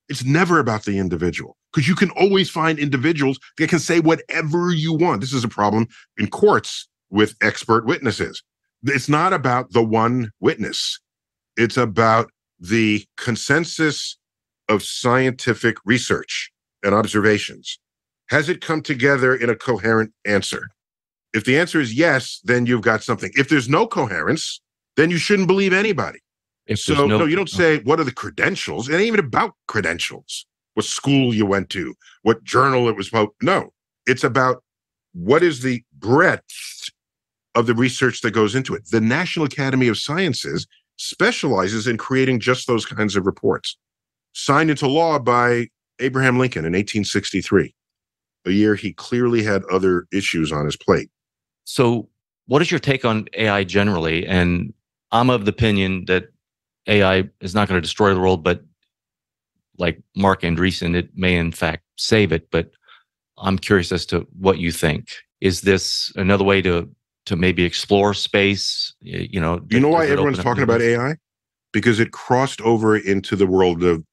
It's never about the individual because you can always find individuals that can say whatever you want. This is a problem in courts with expert witnesses. It's not about the one witness, it's about the consensus of scientific research and observations. Has it come together in a coherent answer? If the answer is yes, then you've got something. If there's no coherence, then you shouldn't believe anybody. If so, no, no, you don't say what are the credentials. It ain't even about credentials. What school you went to, what journal it was about. No, it's about what is the breadth of the research that goes into it. The National Academy of Sciences specializes in creating just those kinds of reports. Signed into law by Abraham Lincoln in 1863, a year he clearly had other issues on his plate. So, what is your take on AI generally? And I'm of the opinion that AI is not going to destroy the world, but like Marc Andreessen, it may in fact save it. But I'm curious as to what you think. Is this another way to to maybe explore space? You know, you know why everyone's talking about AI? Because it crossed over into the world of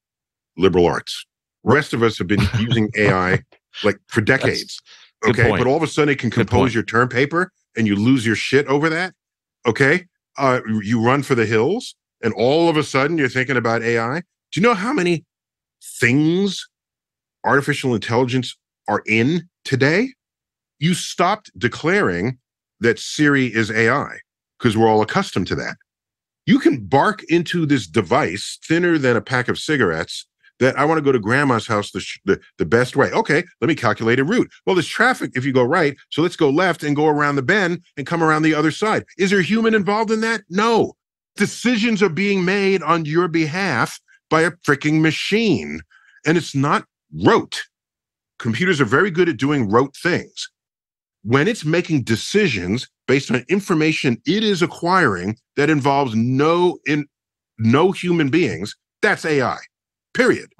liberal arts. Rest of us have been using AI like for decades. Okay, but all of a sudden it can compose your term paper and you lose your shit over that. Okay, uh, you run for the hills, and all of a sudden you're thinking about AI. Do you know how many things artificial intelligence are in today? You stopped declaring that Siri is AI because we're all accustomed to that. You can bark into this device thinner than a pack of cigarettes that I want to go to grandma's house the, the, the best way. Okay, let me calculate a route. Well, there's traffic if you go right. So let's go left and go around the bend and come around the other side. Is there human involved in that? No. Decisions are being made on your behalf by a freaking machine. And it's not rote. Computers are very good at doing rote things. When it's making decisions based on information it is acquiring that involves no in no human beings, that's AI period.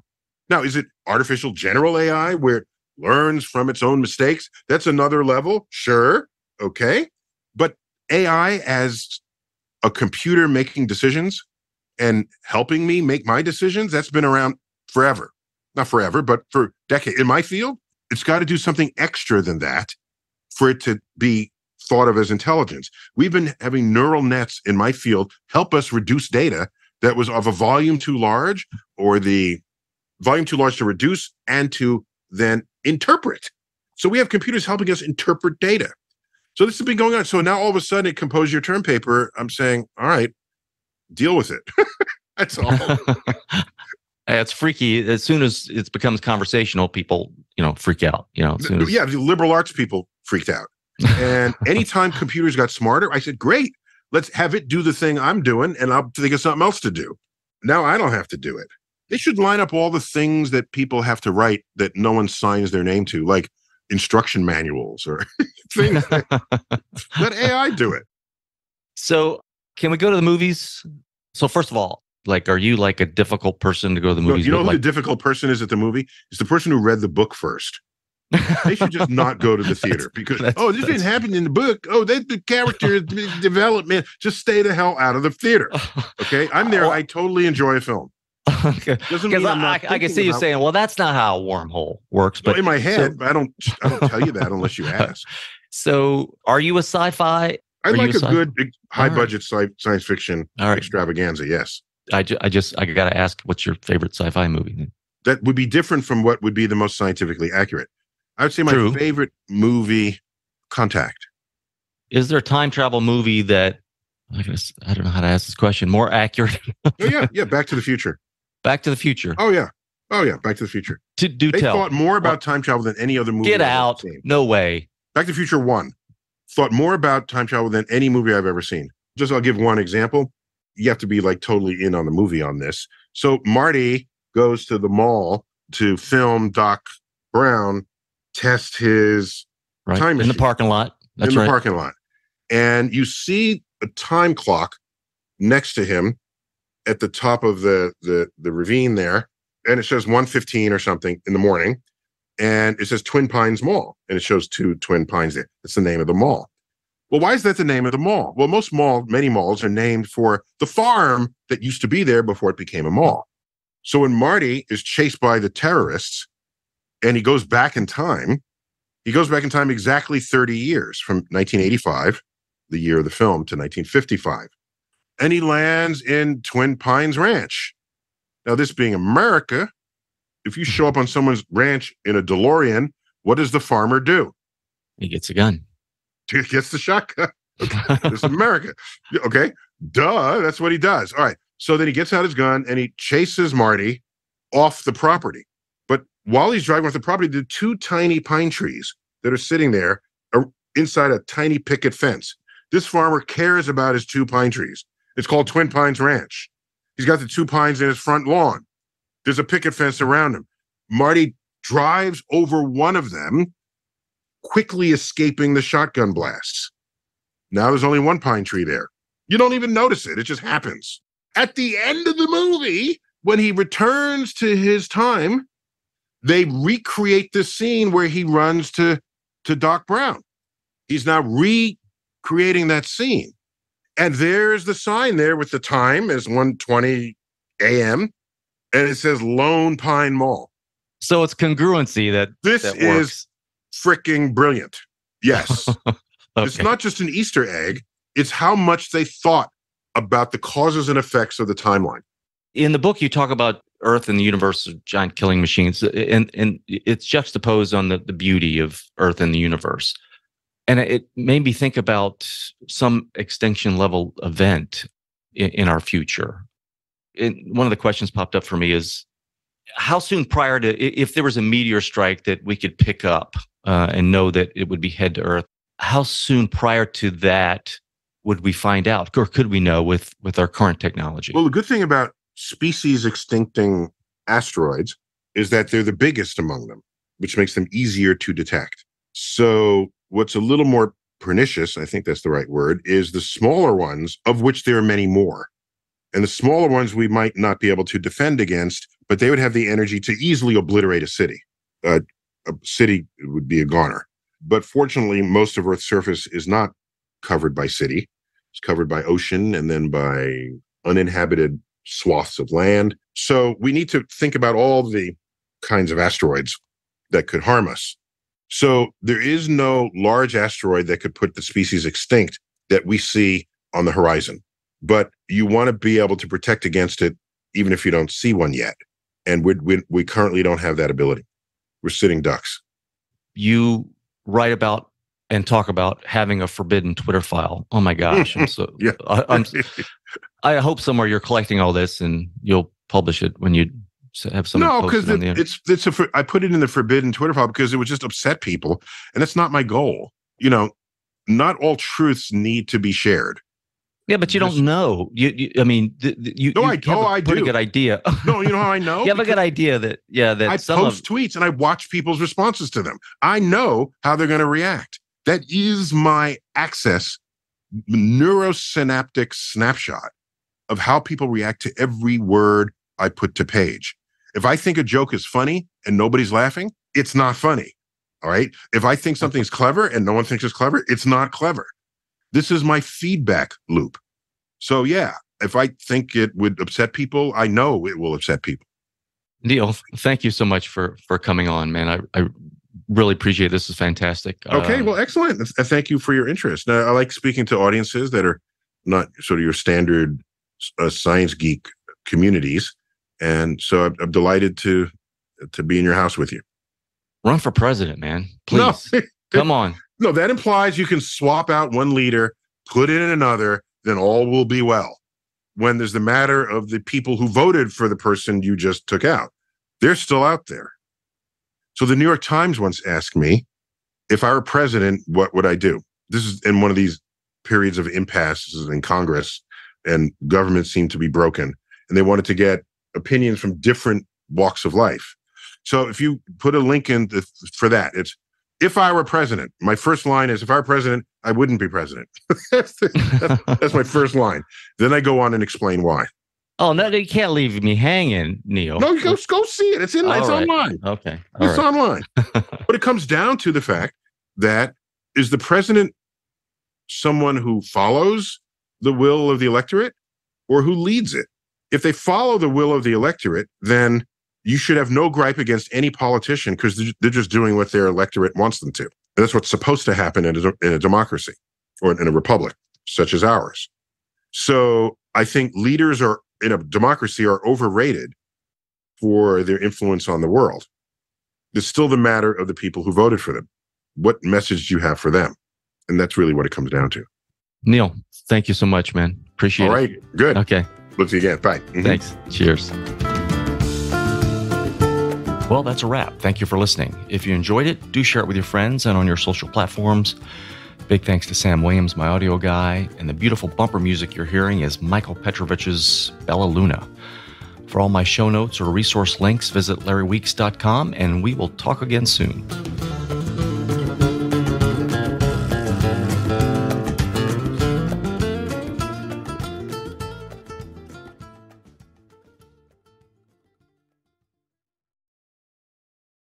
Now, is it artificial general AI where it learns from its own mistakes? That's another level. Sure. Okay. But AI as a computer making decisions and helping me make my decisions, that's been around forever. Not forever, but for decades. In my field, it's got to do something extra than that for it to be thought of as intelligence. We've been having neural nets in my field help us reduce data that was of a volume too large or the volume too large to reduce and to then interpret. So we have computers helping us interpret data. So this has been going on. So now all of a sudden it composed your term paper. I'm saying, all right, deal with it. That's all. it's freaky. As soon as it becomes conversational, people, you know, freak out. You know, as... yeah, the liberal arts people freaked out. And anytime computers got smarter, I said, great, let's have it do the thing I'm doing and I'll think of something else to do. Now I don't have to do it. They should line up all the things that people have to write that no one signs their name to, like instruction manuals or things. let AI do it. So, can we go to the movies? So, first of all, like, are you like a difficult person to go to the movies? No, you know who like- the difficult person is at the movie? It's the person who read the book first they should just not go to the theater because oh this didn't happen in the book oh they the character development just stay the hell out of the theater okay i'm there i totally enjoy a film because I, I, I, can see you saying well that's not how a wormhole works but in my head so, i don't i don't tell you that unless you ask so are you a sci-fi i like a, a good high budget sci- science fiction extravaganza yes I, ju- I just i gotta ask what's your favorite sci-fi movie that would be different from what would be the most scientifically accurate I would say my True. favorite movie, Contact. Is there a time travel movie that I I don't know how to ask this question more accurate? oh yeah, yeah. Back to the Future. Back to the Future. Oh yeah, oh yeah. Back to the Future. To do they tell. thought more about time travel than any other movie. Get out! No way. Back to the Future One thought more about time travel than any movie I've ever seen. Just I'll give one example. You have to be like totally in on the movie on this. So Marty goes to the mall to film Doc Brown test his right time in the parking lot. That's in the right. parking lot. And you see a time clock next to him at the top of the the the ravine there, and it shows 115 or something in the morning. And it says Twin Pines Mall, and it shows two Twin Pines there. That's the name of the mall. Well, why is that the name of the mall? Well, most mall, many malls are named for the farm that used to be there before it became a mall. So when Marty is chased by the terrorists and he goes back in time, he goes back in time exactly 30 years from 1985, the year of the film, to 1955. And he lands in Twin Pines Ranch. Now, this being America, if you show up on someone's ranch in a DeLorean, what does the farmer do? He gets a gun. He gets the shotgun. this is America. Okay. Duh. That's what he does. All right. So then he gets out his gun and he chases Marty off the property. But while he's driving off the property, the two tiny pine trees that are sitting there are inside a tiny picket fence. This farmer cares about his two pine trees. It's called Twin Pines Ranch. He's got the two pines in his front lawn. There's a picket fence around him. Marty drives over one of them, quickly escaping the shotgun blasts. Now there's only one pine tree there. You don't even notice it, it just happens. At the end of the movie, when he returns to his time, they recreate this scene where he runs to, to Doc Brown. He's now recreating that scene. And there's the sign there with the time as 1:20 a.m. and it says Lone Pine Mall. So it's congruency that This that is freaking brilliant. Yes. It's not just an Easter egg, it's how much they thought about the causes and effects of the timeline. in the book you talk about earth and the universe as giant killing machines and and it's juxtaposed on the, the beauty of earth and the universe and it made me think about some extinction level event in, in our future and one of the questions popped up for me is how soon prior to if there was a meteor strike that we could pick up uh, and know that it would be head to earth how soon prior to that would we find out or could we know with with our current technology Well, the good thing about species extincting asteroids is that they're the biggest among them, which makes them easier to detect. So, what's a little more pernicious, I think that's the right word, is the smaller ones, of which there are many more. And the smaller ones we might not be able to defend against, but they would have the energy to easily obliterate a city. Uh, a city would be a goner. But fortunately, most of Earth's surface is not covered by city. It's covered by ocean and then by uninhabited swaths of land. So we need to think about all the kinds of asteroids that could harm us. So there is no large asteroid that could put the species extinct that we see on the horizon. But you want to be able to protect against it, even if you don't see one yet. And we, we, we currently don't have that ability. We're sitting ducks. you write about and talk about having a forbidden Twitter file. Oh my gosh! I'm so Yeah. I, I'm, I hope somewhere you're collecting all this and you'll publish it when you have some. no, because it, it's it's a I put it in the forbidden Twitter file because it would just upset people, and that's not my goal. You know, not all truths need to be shared. yeah, but you don't know. You, you I mean, th- th- you. No, you I- have oh, a I pretty do. good idea. No, you know how I know? you have a good idea that yeah that I post of tweets and I watch people's responses to them. I know how they're going to react. That is my access neurosynaptic snapshot of how people react to every word I put to page. If I think a joke is funny and nobody's laughing, it's not funny. All right. If I think something's clever and no one thinks it's clever, it's not clever. This is my feedback loop. So, yeah, if I think it would upset people, I know it will upset people. Neil, thank you so much for for coming on, man. I I really appreciate it. this. Is fantastic. Okay, Uh, well, excellent. Thank you for your interest. Now, I like speaking to audiences that are not sort of your standard uh, science geek communities, and so I'm, I'm delighted to to be in your house with you. run for president, man. Please, No, come on. no, that implies you can swap out one leader, put in another, then all will be well. When there's the matter of the people who voted for the person you just took out, they're still out there. So the New York Times once asked me, if I were president, what would I do? This is in one of these periods of impasses in Congress, and government seemed to be broken, and they wanted to get opinions from different walks of life. So if you put a link in the, for that, it's if I were president, my first line is if I were president, I wouldn't be president. that's, the, that's, that's my first line. Then I go on and explain why. Oh no, you can't leave me hanging, Neil. No, go go see it. It's in. All it's right. online. Okay, All it's right. online. but it comes down to the fact that is the president someone who follows the will of the electorate or who leads it. If they follow the will of the electorate, then you should have no gripe against any politician because they're just doing what their electorate wants them to. And that's what's supposed to happen in a, in a democracy or in a republic such as ours. So I think leaders are in a democracy are overrated for their influence on the world. It's still the matter of the people who voted for them. What message do you have for them? And that's really what it comes down to. Neil, thank you so much, man. Appreciate it. All right. Good. Okay. See you again. Bye. Mm-hmm. Thanks. Cheers. Well, that's a wrap. Thank you for listening. If you enjoyed it, do share it with your friends and on your social platforms. Big thanks to Sam Williams, my audio guy, and the beautiful bumper music you're hearing is Michael Petrovich's Bella Luna. For all my show notes or resource links, visit larryweeks.com and we will talk again soon.